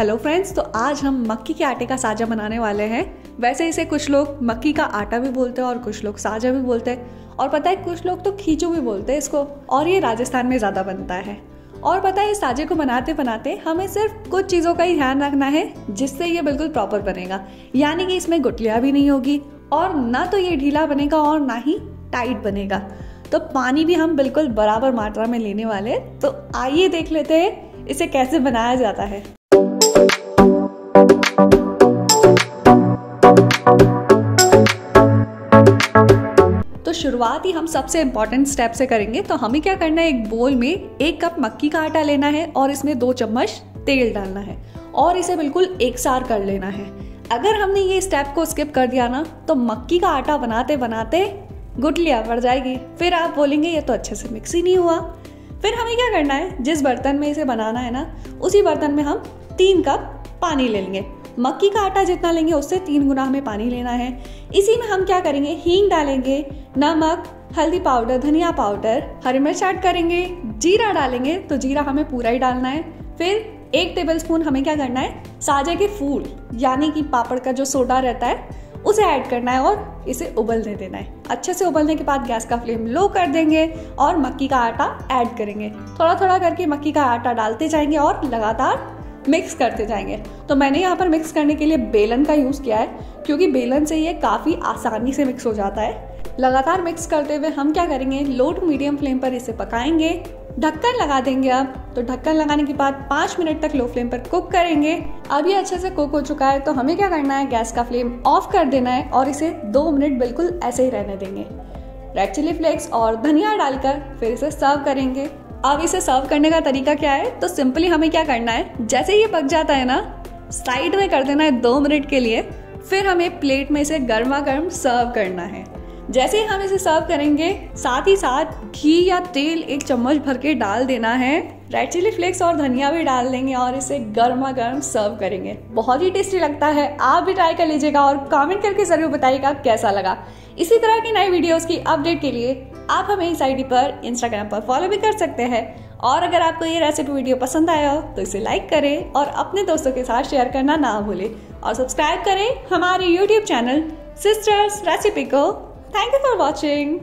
Hello friends तो आज हम मक्की के आटे का साजा बनाने वाले हैं। वैसे इसे कुछ लोग मक्की का आटा भी बोलते हैं और कुछ लोग साजा भी बोलते हैं। और पता है, कुछ लोग तो खींचू भी बोलते हैं इसको, और ये राजस्थान में ज़्यादा बनता है। और पता है, इस साजे को बनाते बनाते हमें सिर्फ़ कुछ चीज़ों का ही ध्यान रखना है, जिससे ये बिल्कुल प्रॉपर बनेगा। यानी कि इसमें गुटलियाँ भी नहीं होगी, और ना तो ये ढीला बनेगा और ना ही टाइट बनेगा। तो पानी भी हम बिल्कुल बराबर मात्रा में लेने वाले तो आइए देख लेते हैं, इसे कैसे बनाया जाता है। शुरुआत ही हम सबसे इंपॉर्टेंट स्टेप से करेंगे तो हमें क्या करना है? एक बोल में एक कप मक्की का आटा लेना है और इसमें दो चम्मच तेल डालना है और इसे बिल्कुल एक सार कर लेना है। अगर हमने ये स्टेप को स्किप कर दिया ना तो मक्की का आटा बनाते बनाते गुटलियाँ पड़ जाएगी। फिर आप बोलेंगे, ये तो अच्छे से मिक्स ही नहीं हुआ। फिर हमें क्या करना है? जिस बर्तन में इसे बनाना है ना, उसी बर्तन में हम तीन कप पानी ले लेंगे। मक्की का आटा जितना लेंगे, उससे तीन गुना हमें पानी लेना है। इसी में हम क्या करेंगे? हींग डालेंगे, नमक, हल्दी पाउडर, धनिया पाउडर, हरी मिर्च ऐड करेंगे, जीरा डालेंगे तो जीरा हमें पूरा ही डालना है। फिर एक टेबल स्पून हमें क्या करना है? साजे के फूल, यानी कि पापड़ का जो सोडा रहता है, उसे ऐड करना है और इसे उबलने देना है। अच्छे से उबलने के बाद गैस का फ्लेम लो कर देंगे और मक्की का आटा ऐड करेंगे। थोड़ा थोड़ा करके मक्की का आटा डालते जाएँगे और लगातार मिक्स करते जाएँगे। तो मैंने यहाँ पर मिक्स करने के लिए बेलन का यूज़ किया है, क्योंकि बेलन से ये काफ़ी आसानी से मिक्स हो जाता है। लगातार मिक्स करते हुए हम क्या करेंगे, लो टू मीडियम फ्लेम पर इसे पकाएँगे। ढक्कन लगा देंगे अब तो ढक्कन लगाने के बाद पाँच मिनट तक लो फ्लेम पर कुक करेंगे। अब ये अच्छे से कुक हो चुका है तो हमें क्या करना है, गैस का फ्लेम ऑफ़ कर देना है और इसे दो मिनट बिल्कुल ऐसे ही रहने देंगे। रेड चिली फ्लेक्स और धनिया डालकर फिर इसे सर्व करेंगे। अब इसे सर्व करने का तरीका क्या है? तो सिंपली हमें क्या करना है? जैसे ये पक जाता है ना साइड में कर देना है दो मिनट के लिए, फिर हमें प्लेट में इसे गर्मा गर्म सर्व करना है। जैसे ही हम इसे सर्व करेंगे, साथ ही साथ घी या तेल एक चम्मच भर के डाल देना है। रेड चिली फ्लेक्स और धनिया भी डाल देंगे और इसे गर्मा गर्म सर्व करेंगे। बहुत ही टेस्टी लगता है। आप भी ट्राई कर लीजिएगा और कमेंट करके ज़रूर बताइएगा कैसा लगा। इसी तरह की नई वीडियोस की अपडेट के लिए आप हमें इस आईडी पर इंस्टाग्राम पर फॉलो भी कर सकते हैं। और अगर आपको ये रेसिपी वीडियो पसंद आया हो तो इसे लाइक करें और अपने दोस्तों के साथ शेयर करना ना भूलें। और सब्सक्राइब करें हमारे यूट्यूब चैनल सिस्टर्स रेसिपी को। Thank you for watching.